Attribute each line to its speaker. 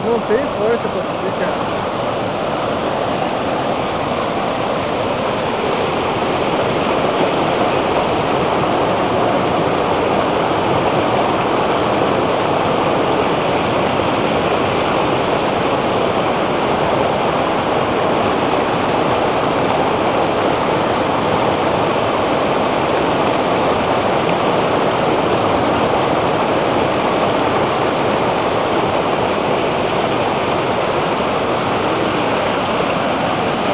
Speaker 1: Não tem força pra subir, cara.